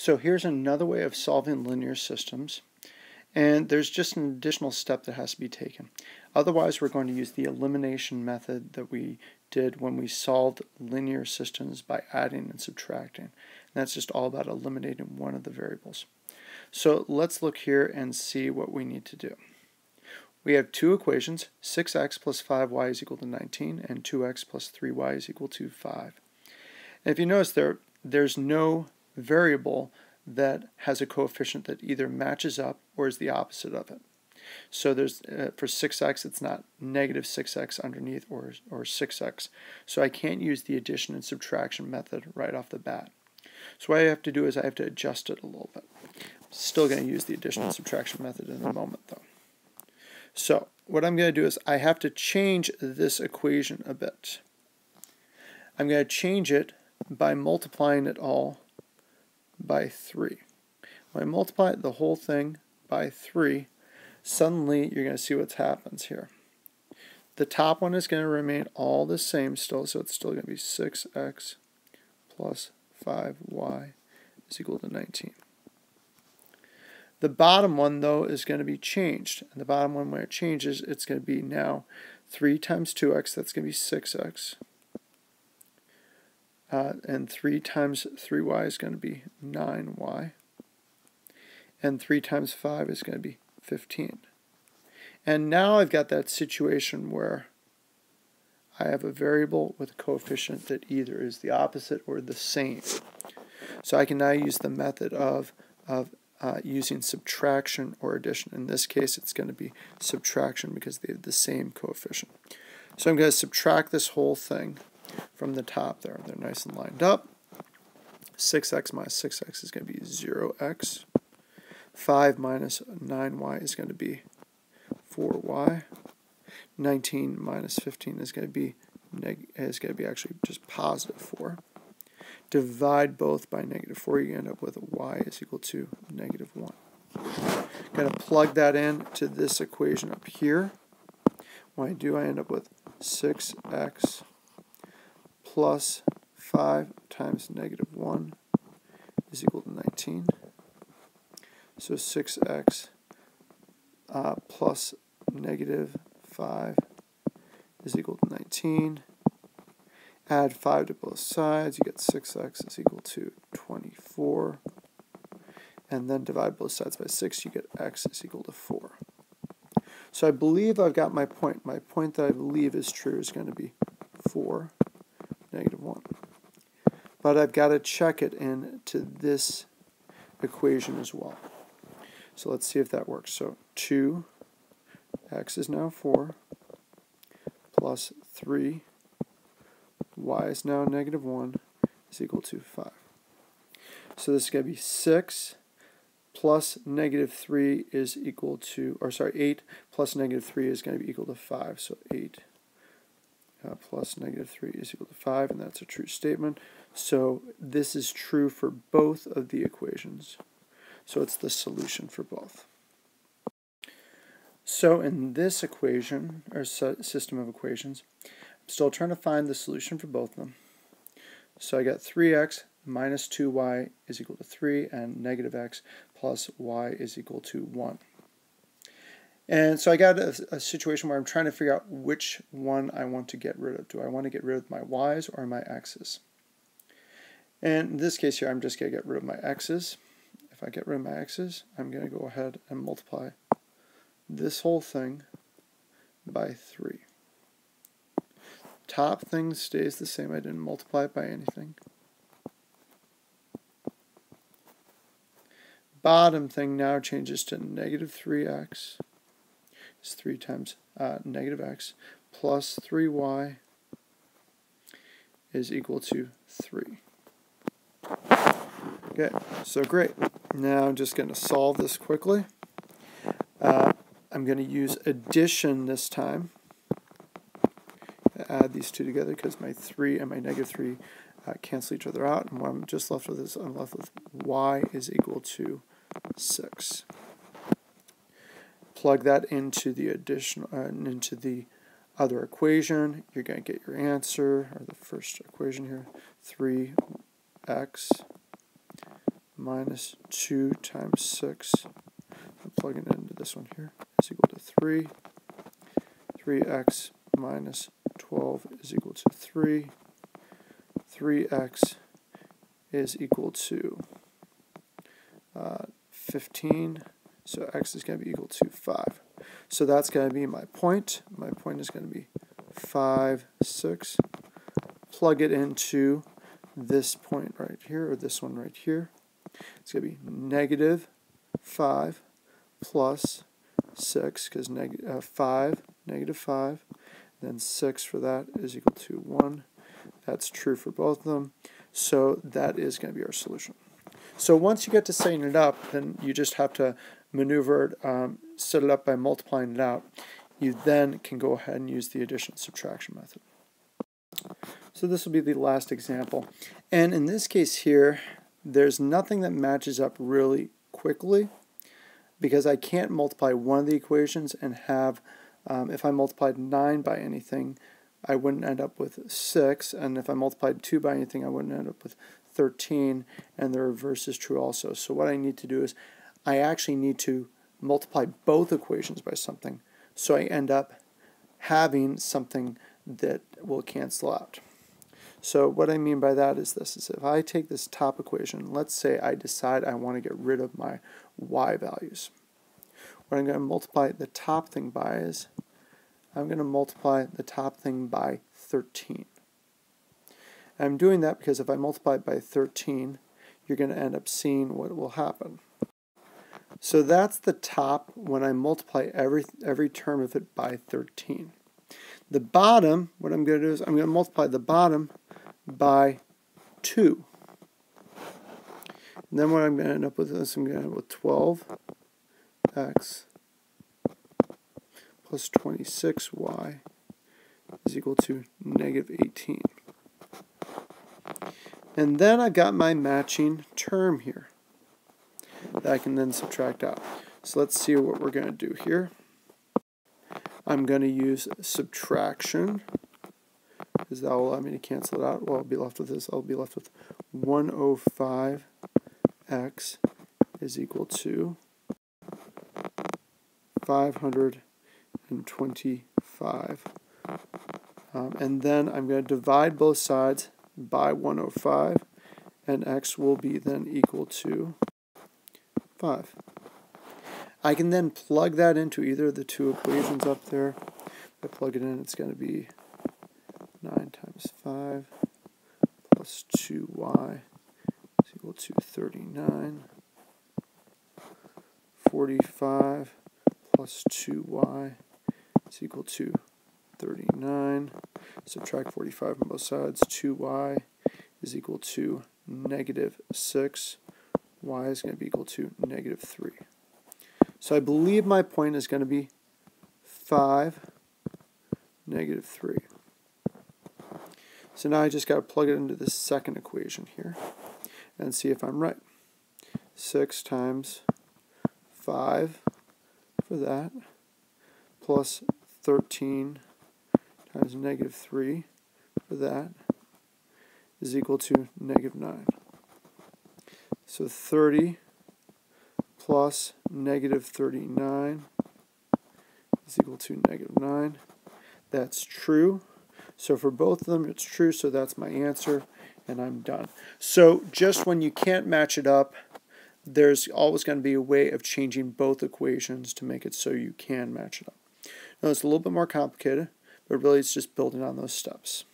So here's another way of solving linear systems. And there's just an additional step that has to be taken. Otherwise, we're going to use the elimination method that we did when we solved linear systems by adding and subtracting. And that's just all about eliminating one of the variables. So let's look here and see what we need to do. We have two equations, 6x plus 5y is equal to 19, and 2x plus 3y is equal to 5. And if you notice there, there's no variable that has a coefficient that either matches up or is the opposite of it. So there's uh, for 6x, it's not negative 6x underneath or, or 6x. So I can't use the addition and subtraction method right off the bat. So what I have to do is I have to adjust it a little bit. Still going to use the addition and subtraction method in a moment though. So what I'm going to do is I have to change this equation a bit. I'm going to change it by multiplying it all by 3. When I multiply the whole thing by 3, suddenly you're going to see what happens here. The top one is going to remain all the same still, so it's still going to be 6x plus 5y is equal to 19. The bottom one, though, is going to be changed. And the bottom one, when it changes, it's going to be now 3 times 2x, that's going to be 6x. Uh, and 3 times 3y is going to be 9y. And 3 times 5 is going to be 15. And now I've got that situation where I have a variable with a coefficient that either is the opposite or the same. So I can now use the method of, of uh, using subtraction or addition. In this case, it's going to be subtraction because they have the same coefficient. So I'm going to subtract this whole thing from the top there. They're nice and lined up. 6x minus 6x is going to be 0x. 5 minus 9y is going to be 4y. 19 minus 15 is going to be neg is going to be actually just positive 4. Divide both by negative 4, you end up with y is equal to negative 1. Going to plug that in to this equation up here. When I do, I end up with 6x plus 5 times negative 1 is equal to 19. So 6x uh, plus negative 5 is equal to 19. Add 5 to both sides, you get 6x is equal to 24. And then divide both sides by 6, you get x is equal to 4. So I believe I've got my point. My point that I believe is true is going to be 4 negative 1. But I've got to check it into this equation as well. So let's see if that works. So 2, x is now 4, plus 3, y is now negative 1, is equal to 5. So this is going to be 6 plus negative 3 is equal to, or sorry, 8 plus negative 3 is going to be equal to 5. So 8 uh, plus negative 3 is equal to 5, and that's a true statement. So this is true for both of the equations. So it's the solution for both. So in this equation, or system of equations, I'm still trying to find the solution for both of them. So I got 3x minus 2y is equal to 3, and negative x plus y is equal to 1. And so I got a, a, situation where I'm trying to figure out which one I want to get rid of. Do I want to get rid of my y's or my x's? And in this case here, I'm just going to get rid of my x's. If I get rid of my x's, I'm going to go ahead and multiply this whole thing by 3. Top thing stays the same. I didn't multiply it by anything. Bottom thing now changes to negative 3x is 3 times uh, negative x plus 3y is equal to 3. Okay, so great. Now I'm just going to solve this quickly. Uh, I'm going to use addition this time. Add these two together because my 3 and my negative 3 uh, cancel each other out. And what I'm just left with is I'm left with y is equal to 6 plug that into the additional uh, into the other equation, you're going to get your answer, or the first equation here, 3x minus 2 times 6, I'm plugging it into this one here, is equal to 3. 3x minus 12 is equal to 3. 3x is equal to uh, 15. So x is going to be equal to 5. So that's going to be my point. My point is going to be 5, 6. Plug it into this point right here, or this one right here. It's going to be negative 5 plus 6, because neg uh, 5, negative 5, then 6 for that is equal to 1. That's true for both of them. So that is going to be our solution. So once you get to setting it up, then you just have to maneuver it, um, set it up by multiplying it out. You then can go ahead and use the addition subtraction method. So this will be the last example. And in this case here, there's nothing that matches up really quickly because I can't multiply one of the equations and have, um, if I multiplied 9 by anything, I wouldn't end up with 6, and if I multiplied 2 by anything, I wouldn't end up with 13, and the reverse is true also. So what I need to do is I actually need to multiply both equations by something, so I end up having something that will cancel out. So what I mean by that is this, is if I take this top equation, let's say I decide I want to get rid of my y values. What I'm going to multiply the top thing by is I'm going to multiply the top thing by 13. I'm doing that because if I multiply it by 13, you're going to end up seeing what will happen. So that's the top when I multiply every, every term of it by 13. The bottom, what I'm going to do is I'm going to multiply the bottom by 2. And then what I'm going to end up with is I'm going to end up with 12x plus 26y is equal to negative 18. And then I've got my matching term here that I can then subtract out. So let's see what we're going to do here. I'm going to use subtraction because that will allow me to cancel it out. Well, I'll be left with this. I'll be left with 105x is equal to 525. Um, and then I'm going to divide both sides by 105, and x will be then equal to 5. I can then plug that into either of the two equations up there. If I plug it in, it's going to be 9 times 5 plus 2y is equal to 39. 45 plus 2y is equal to 39. Subtract 45 on both sides. 2y is equal to negative 6. y is going to be equal to negative 3. So I believe my point is going to be 5, negative 3. So now I just got to plug it into the second equation here and see if I'm right. 6 times 5 for that plus 13 times negative 3 for that is equal to negative 9. So 30 plus negative 39 is equal to negative 9. That's true. So for both of them, it's true, so that's my answer, and I'm done. So just when you can't match it up, there's always going to be a way of changing both equations to make it so you can match it up. Now it's a little bit more complicated, but really it's just building on those steps.